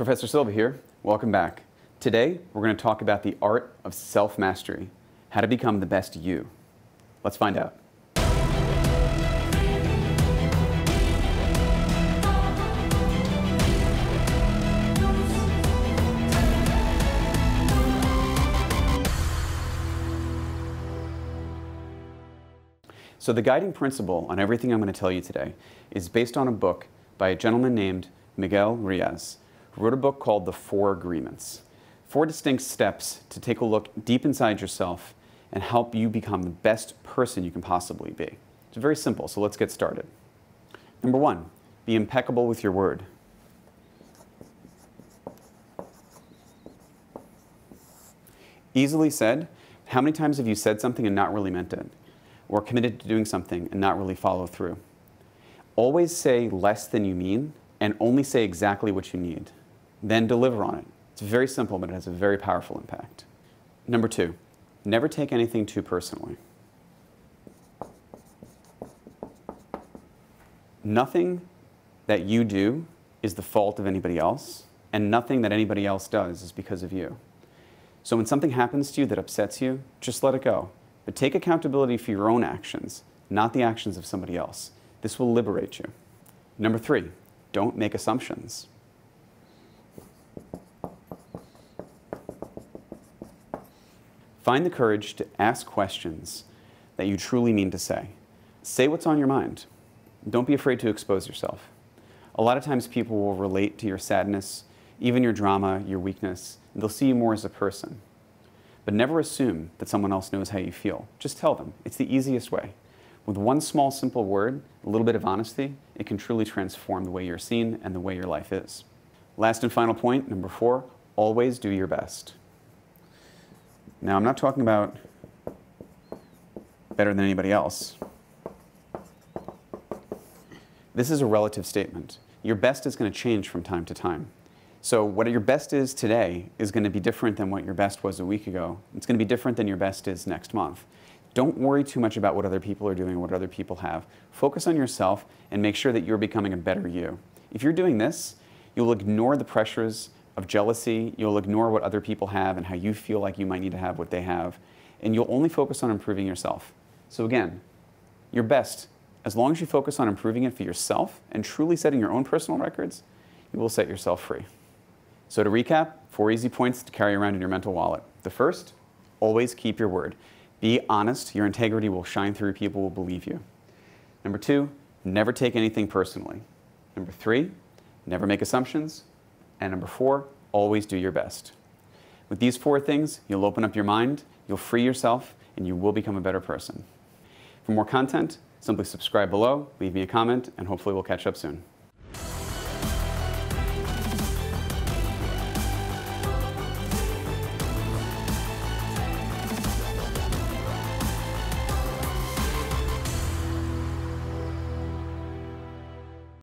Professor Silva here. Welcome back. Today, we're going to talk about the art of self mastery, how to become the best you. Let's find out. So, the guiding principle on everything I'm going to tell you today is based on a book by a gentleman named Miguel who wrote a book called The Four Agreements. Four distinct steps to take a look deep inside yourself and help you become the best person you can possibly be. It's very simple, so let's get started. Number one, be impeccable with your word. Easily said, how many times have you said something and not really meant it? Or committed to doing something and not really follow through? Always say less than you mean and only say exactly what you need. Then deliver on it. It's very simple, but it has a very powerful impact. Number two, never take anything too personally. Nothing that you do is the fault of anybody else, and nothing that anybody else does is because of you. So when something happens to you that upsets you, just let it go. But take accountability for your own actions, not the actions of somebody else. This will liberate you. Number three, don't make assumptions. Find the courage to ask questions that you truly mean to say. Say what's on your mind. Don't be afraid to expose yourself. A lot of times people will relate to your sadness, even your drama, your weakness, and they'll see you more as a person. But never assume that someone else knows how you feel. Just tell them. It's the easiest way. With one small, simple word, a little bit of honesty, it can truly transform the way you're seen and the way your life is. Last and final point, number four, always do your best. Now, I'm not talking about better than anybody else. This is a relative statement. Your best is going to change from time to time. So, what your best is today is going to be different than what your best was a week ago. It's going to be different than your best is next month. Don't worry too much about what other people are doing what other people have. Focus on yourself and make sure that you're becoming a better you. If you're doing this, you'll ignore the pressures of jealousy, you'll ignore what other people have and how you feel like you might need to have what they have, and you'll only focus on improving yourself. So, again, your best, as long as you focus on improving it for yourself and truly setting your own personal records, you will set yourself free. So, to recap, four easy points to carry around in your mental wallet. The first, always keep your word. Be honest, your integrity will shine through, people will believe you. Number two, never take anything personally. Number three, never make assumptions. And number four, always do your best. With these four things, you'll open up your mind, you'll free yourself, and you will become a better person. For more content, simply subscribe below, leave me a comment, and hopefully we'll catch up soon.